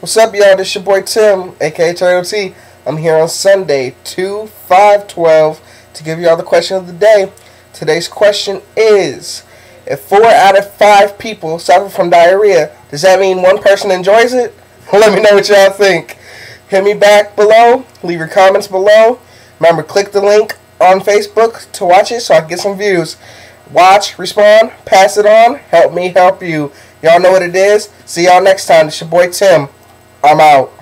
What's up, y'all? This your boy Tim, aka Turtle T. I'm here on Sunday, 2 5 12, to give y'all the question of the day. Today's question is If four out of five people suffer from diarrhea, does that mean one person enjoys it? Let me know what y'all think. Hit me back below, leave your comments below. Remember, click the link on Facebook to watch it so I can get some views. Watch, respond, pass it on, help me help you. Y'all know what it is. See y'all next time. It's your boy Tim. I'm out.